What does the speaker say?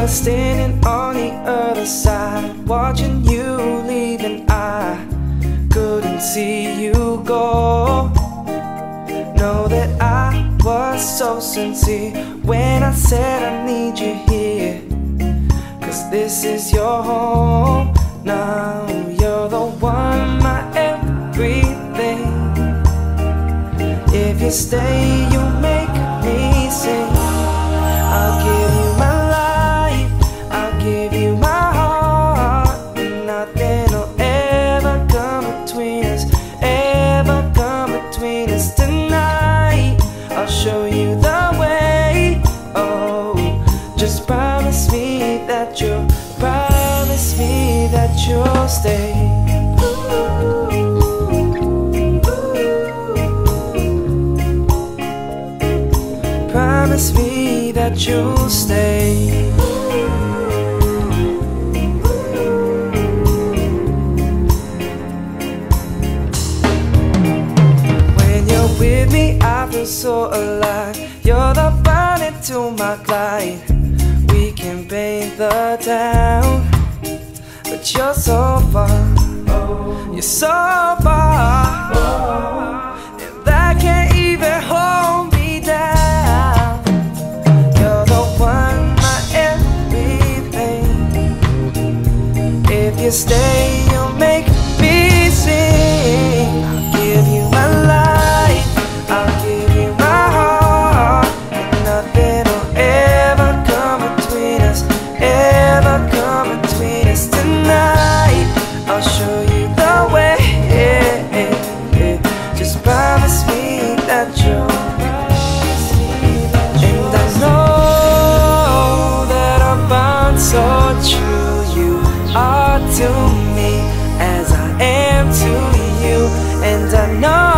was standing on the other side, watching you leave, and I couldn't see you go. Know that I was so sincere when I said I need you here. Cause this is your home now. You're the one, my everything. If you stay, you make me sing. I'll give I'll show you the way. Oh, just promise me that you'll promise me that you'll stay. Promise me that you'll stay. When you're with me, so alive. You're the Bonnie to my Clyde. We can paint the town, but you're so far. You're so far, and that can't even hold me down. You're the one, my everything. If you stay, so true. You are to me as I am to you. And I know